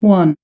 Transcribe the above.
one.